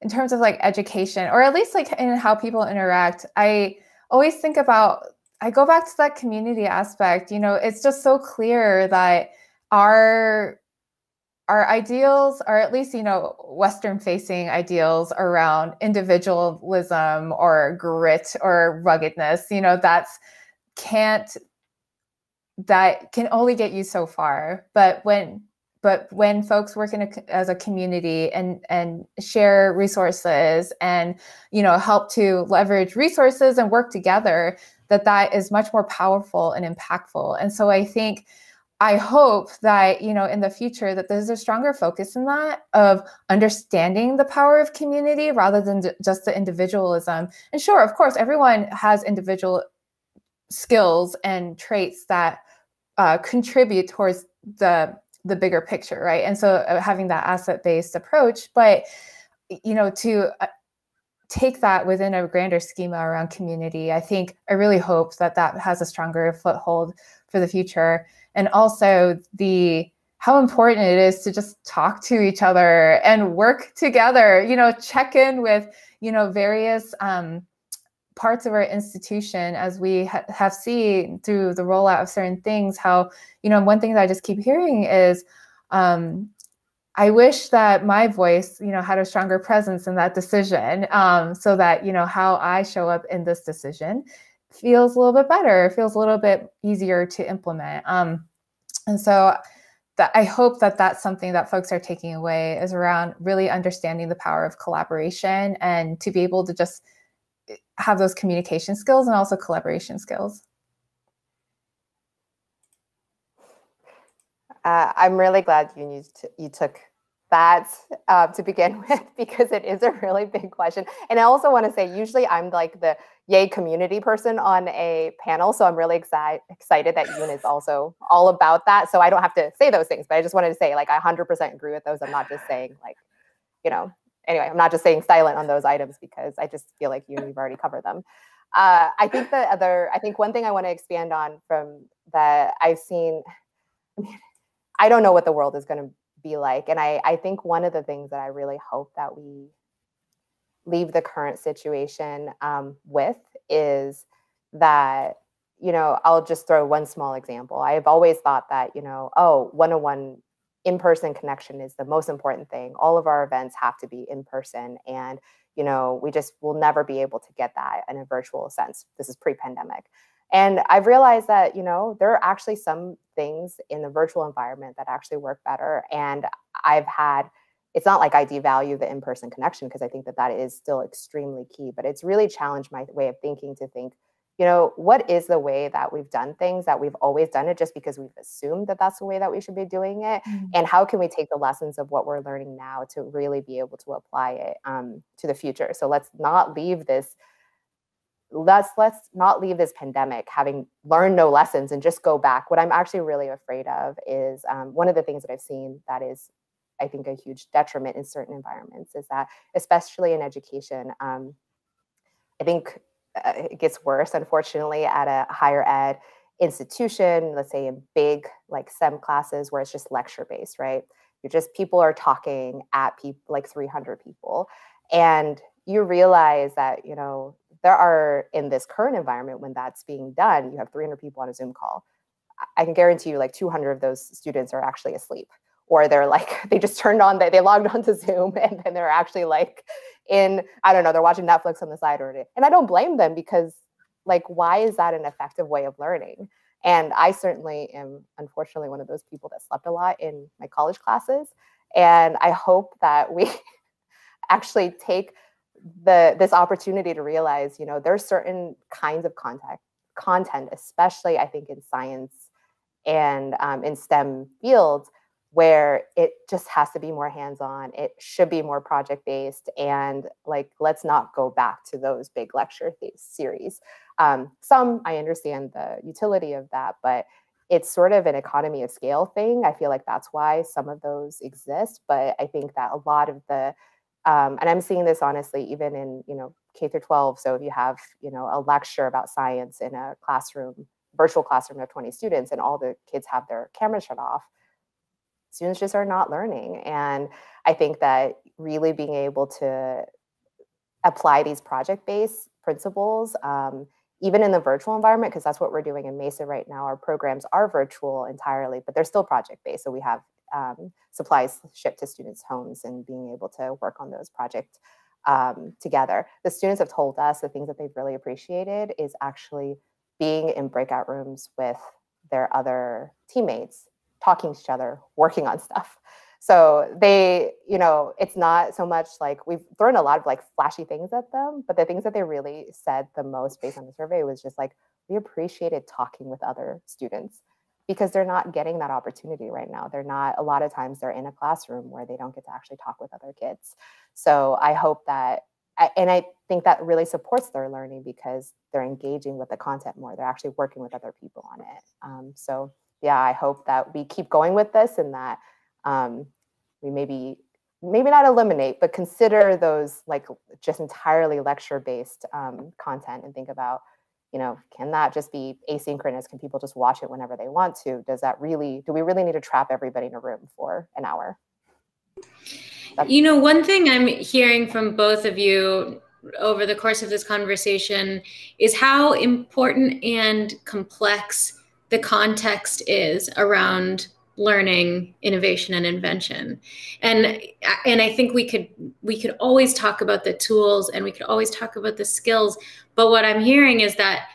in terms of like education or at least like in how people interact, I always think about I go back to that community aspect. You know, it's just so clear that our our ideals are at least you know western facing ideals around individualism or grit or ruggedness you know that's can't that can only get you so far. But when but when folks work in a, as a community and and share resources and you know help to leverage resources and work together that that is much more powerful and impactful. And so i think I hope that you know in the future that there's a stronger focus in that of understanding the power of community rather than just the individualism. And sure, of course, everyone has individual skills and traits that uh, contribute towards the the bigger picture, right? And so uh, having that asset based approach, but you know to uh, take that within a grander schema around community, I think I really hope that that has a stronger foothold for the future and also the how important it is to just talk to each other and work together you know check in with you know various um, parts of our institution as we ha- have seen through the rollout of certain things how you know one thing that i just keep hearing is um, i wish that my voice you know had a stronger presence in that decision um, so that you know how i show up in this decision feels a little bit better, feels a little bit easier to implement. Um, and so that I hope that that's something that folks are taking away is around really understanding the power of collaboration and to be able to just eh, have those communication skills and also collaboration skills. Uh, I'm really glad you you took that uh, to begin with because it is a really big question. And I also want to say, usually I'm like the yay community person on a panel, so I'm really excited excited that Youn is also all about that. So I don't have to say those things, but I just wanted to say, like, I 100% agree with those. I'm not just saying like, you know, anyway, I'm not just saying silent on those items because I just feel like you you've already covered them. Uh, I think the other, I think one thing I want to expand on from that I've seen. I mean, I don't know what the world is going to be like. And I, I think one of the things that I really hope that we leave the current situation um, with is that, you know, I'll just throw one small example. I've always thought that, you know, oh, one on one in person connection is the most important thing. All of our events have to be in person. And, you know, we just will never be able to get that in a virtual sense. This is pre pandemic. And I've realized that, you know, there are actually some things in the virtual environment that actually work better. And I've had, it's not like I devalue the in person connection because I think that that is still extremely key, but it's really challenged my way of thinking to think, you know, what is the way that we've done things that we've always done it just because we've assumed that that's the way that we should be doing it? Mm-hmm. And how can we take the lessons of what we're learning now to really be able to apply it um, to the future? So let's not leave this let's let's not leave this pandemic having learned no lessons and just go back. What i'm actually really afraid of is um, one of the things that i've seen that is i think a huge detriment in certain environments is that especially in education um, i think uh, it gets worse unfortunately at a higher ed institution let's say in big like sem classes where it's just lecture based right? You're just people are talking at people like 300 people. And you realize that you know there are in this current environment when that's being done you have 300 people on a zoom call i can guarantee you like 200 of those students are actually asleep or they're like they just turned on they, they logged onto zoom and then they're actually like in i don't know they're watching netflix on the side or and i don't blame them because like why is that an effective way of learning? And i certainly am unfortunately one of those people that slept a lot in my college classes and i hope that we actually take the this opportunity to realize, you know, there's certain kinds of contact content, especially I think in science and um, in STEM fields, where it just has to be more hands-on. It should be more project-based, and like let's not go back to those big lecture series. Um, some I understand the utility of that, but it's sort of an economy of scale thing. I feel like that's why some of those exist, but I think that a lot of the um, and I'm seeing this honestly even in you know K through 12. So if you have you know a lecture about science in a classroom, virtual classroom of 20 students, and all the kids have their camera shut off, students just are not learning. And I think that really being able to apply these project-based principles um, even in the virtual environment, because that's what we're doing in Mesa right now, our programs are virtual entirely, but they're still project based. So we have um, supplies shipped to students' homes and being able to work on those projects um, together. The students have told us the things that they've really appreciated is actually being in breakout rooms with their other teammates, talking to each other, working on stuff. So they, you know, it's not so much like we've thrown a lot of like flashy things at them, but the things that they really said the most based on the survey was just like, we appreciated talking with other students because they're not getting that opportunity right now. They're not, a lot of times they're in a classroom where they don't get to actually talk with other kids. So I hope that, and I think that really supports their learning because they're engaging with the content more. They're actually working with other people on it. Um, so yeah, I hope that we keep going with this and that um, we maybe maybe not eliminate, but consider those like just entirely lecture based um, content and think about, you know, can that just be asynchronous? Can people just watch it whenever they want to? Does that really, do we really need to trap everybody in a room for an hour? That's you know, one thing I'm hearing from both of you over the course of this conversation is how important and complex the context is around learning innovation and invention. And and i think we could we could always talk about the tools and we could always talk about the skills but what i'm hearing is that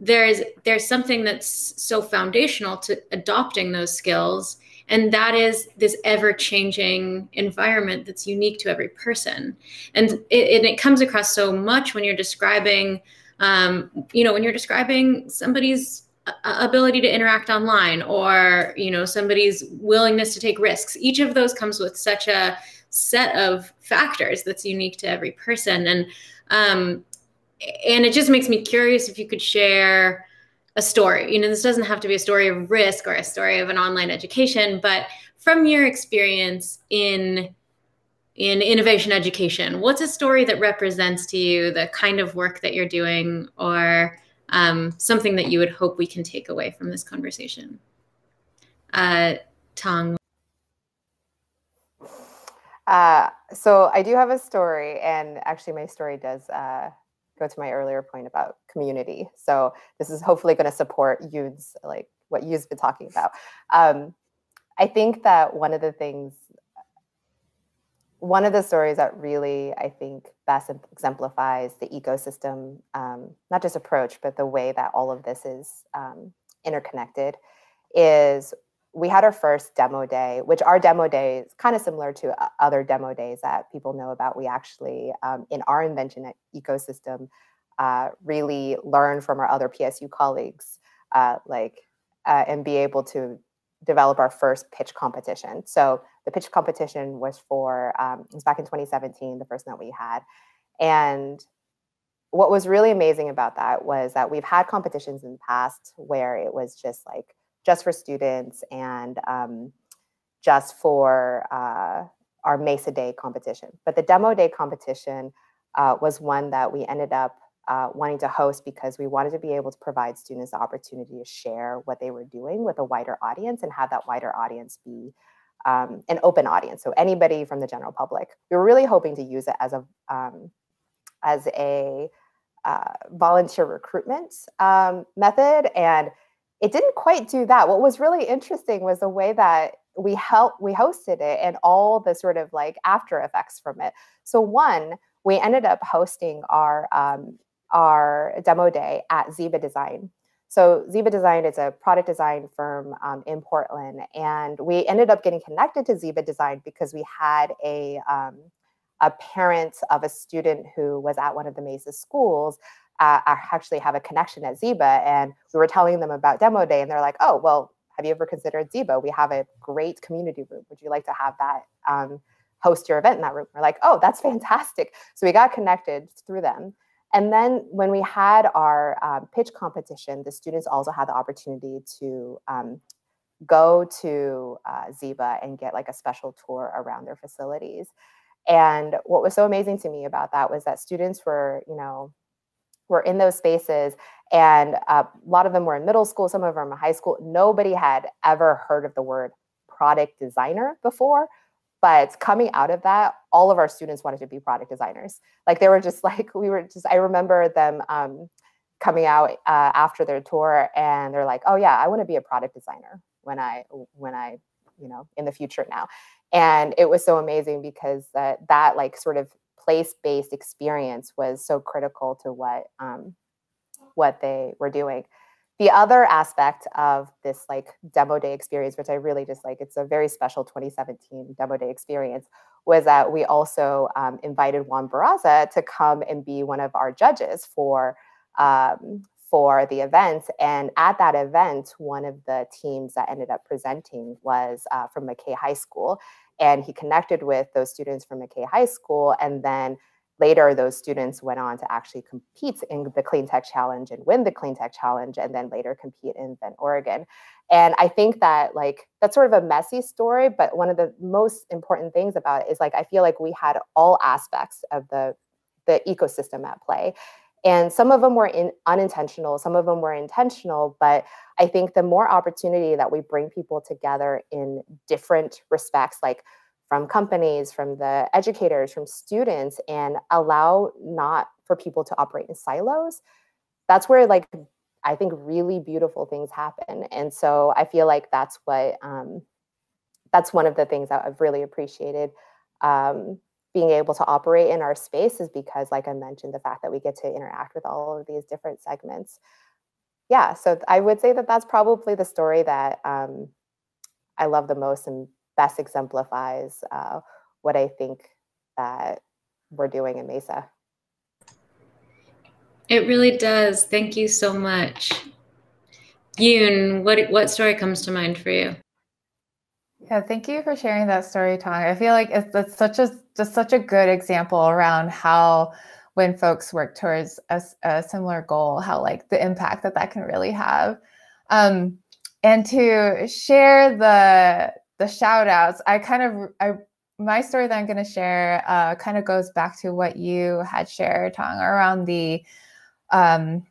there's there's something that's so foundational to adopting those skills and that is this ever changing environment that's unique to every person. And it, and it comes across so much when you're describing um, you know when you're describing somebody's ability to interact online or you know somebody's willingness to take risks. Each of those comes with such a set of factors that's unique to every person. And um, and it just makes me curious if you could share a story. You know this doesn't have to be a story of risk or a story of an online education but from your experience in in innovation education what's a story that represents to you the kind of work that you're doing or um, something that you would hope we can take away from this conversation. Uh, Tong. Uh, so I do have a story, and actually, my story does uh, go to my earlier point about community. So this is hopefully going to support Youn's like what Youn's been talking about. Um, I think that one of the things one of the stories that really, I think, best exemplifies the ecosystem, um, not just approach, but the way that all of this is um, interconnected, is we had our first demo day, which our demo day is kind of similar to other demo days that people know about. We actually, um, in our invention ecosystem, uh, really learn from our other PSU colleagues, uh, like, uh, and be able to develop our first pitch competition. So the pitch competition was for, um, it was back in 2017, the first that we had. And what was really amazing about that was that we've had competitions in the past where it was just like, just for students and um, just for uh, our Mesa Day competition. But the demo day competition uh, was one that we ended up uh, wanting to host because we wanted to be able to provide students the opportunity to share what they were doing with a wider audience and have that wider audience be um, an open audience, so anybody from the general public. We were really hoping to use it as a um, as a uh, volunteer recruitment um, method, and it didn't quite do that. What was really interesting was the way that we helped we hosted it and all the sort of like after effects from it. So one, we ended up hosting our um, our demo day at Ziba Design so Ziba Design is a product design firm um, in Portland, and we ended up getting connected to Ziba Design because we had a um, a parent of a student who was at one of the Mesa schools uh, actually have a connection at Ziba. And we were telling them about demo day, and they're like, oh, well, have you ever considered Ziba? We have a great community room. Would you like to have that um, host your event in that room? We're like, oh, that's fantastic. So we got connected through them. And then when we had our um, pitch competition, the students also had the opportunity to um, go to uh, and get like a special tour around their facilities. And what was so amazing to me about that was that students were, you know, were in those spaces and uh, a lot of them were in middle school, some of them in high school. Nobody had ever heard of the word product designer before. But coming out of that, all of our students wanted to be product designers. Like they were just like, we were just, I remember them um, coming out uh, after their tour and they're like, oh yeah, I want to be a product designer when I, when I, you know, in the future now. And it was so amazing because that, that like sort of place-based experience was so critical to what, um, what they were doing the other aspect of this like demo day experience which i really just like it's a very special 2017 demo day experience was that we also um, invited juan barraza to come and be one of our judges for um, for the event. And at that event one of the teams that ended up presenting was uh, from mckay high school. And he connected with those students from mckay high school and then later those students went on to actually compete in the clean tech challenge and win the clean tech challenge and then later compete in Bend Oregon. And i think that like that's sort of a messy story but one of the most important things about it is like i feel like we had all aspects of the the ecosystem at play. And some of them were in, unintentional some of them were intentional but i think the more opportunity that we bring people together in different respects like from companies, from the educators, from students, and allow not for people to operate in silos. That's where like I think really beautiful things happen. And so I feel like that's what um, that's one of the things that I've really appreciated um, being able to operate in our space is because, like I mentioned, the fact that we get to interact with all of these different segments. Yeah, so I would say that that's probably the story that um, I love the most and best exemplifies uh, what I think that we're doing in Mesa. It really does. Thank you so much. Youn, what what story comes to mind for you? Yeah, thank you for sharing that story, Tong. I feel like it's, it's such a just such a good example around how when folks work towards a, a similar goal, how like the impact that that can really have. Um, and to share the the shout outs, I kind of, I, my story that I'm going to share uh, kind of goes back to what you had shared, Tong, around the um,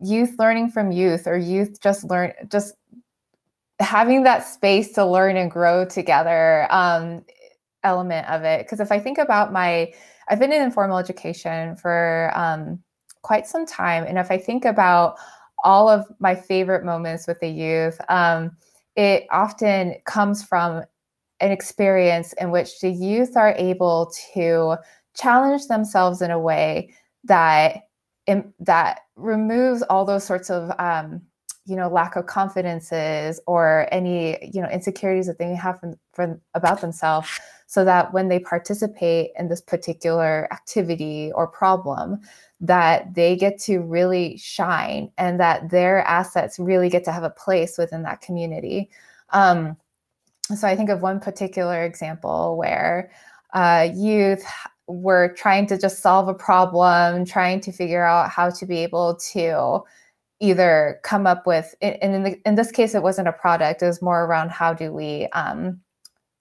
youth learning from youth or youth just learn, just having that space to learn and grow together um, element of it. Because if I think about my, I've been in informal education for um, quite some time. And if I think about all of my favorite moments with the youth, um, it often comes from an experience in which the youth are able to challenge themselves in a way that that removes all those sorts of um, you know lack of confidences or any you know insecurities that they have from, from, about themselves so that when they participate in this particular activity or problem that they get to really shine and that their assets really get to have a place within that community. Um, so I think of one particular example where uh, youth were trying to just solve a problem, trying to figure out how to be able to either come up with, and in, the, in this case, it wasn't a product, it was more around how do we um,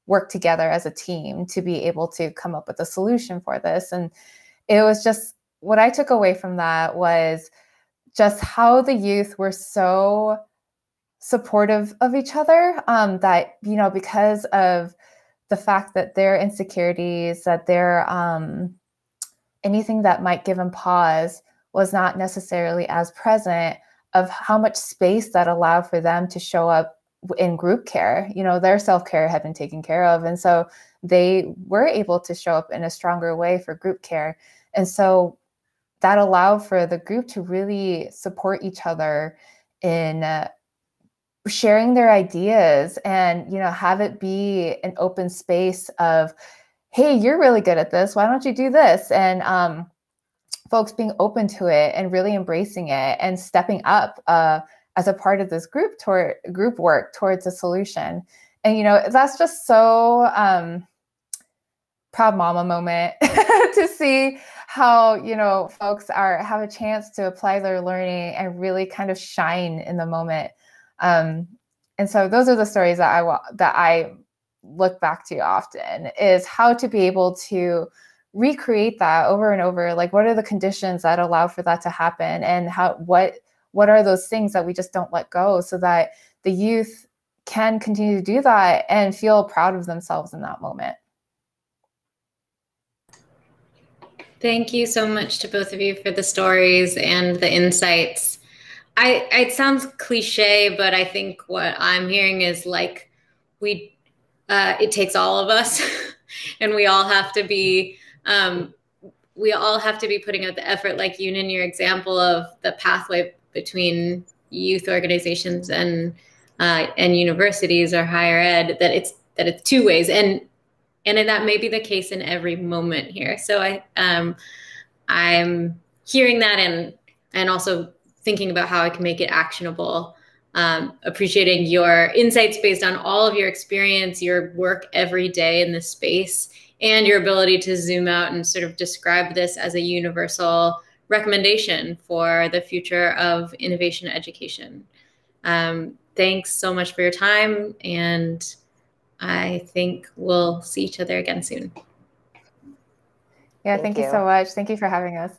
work together as a team to be able to come up with a solution for this. And it was just what I took away from that was just how the youth were so supportive of each other um, that you know because of the fact that their insecurities that their um, anything that might give them pause was not necessarily as present of how much space that allowed for them to show up in group care you know their self-care had been taken care of and so they were able to show up in a stronger way for group care and so that allowed for the group to really support each other in uh, sharing their ideas and you know have it be an open space of hey, you're really good at this. Why don't you do this? And um, folks being open to it and really embracing it and stepping up uh, as a part of this group toward group work towards a solution. And you know, that's just so um, proud mama moment to see how you know folks are have a chance to apply their learning and really kind of shine in the moment. Um, and so those are the stories that I that I look back to often is how to be able to recreate that over and over like what are the conditions that allow for that to happen? And how what what are those things that we just don't let go so that the youth can continue to do that and feel proud of themselves in that moment? Thank you so much to both of you for the stories and the insights. I it sounds cliche but i think what i'm hearing is like we uh, it takes all of us and we all have to be um, we all have to be putting out the effort like you in your example of the pathway between youth organizations and uh, and universities or higher ed that it's that it's two ways. And and that may be the case in every moment here. So i um i'm hearing that and and also thinking about how i can make it actionable. Um, appreciating your insights based on all of your experience, your work every day in this space, and your ability to zoom out and sort of describe this as a universal recommendation for the future of innovation education. Um, thanks so much for your time, and I think we'll see each other again soon. Yeah, thank, thank you. you so much. Thank you for having us.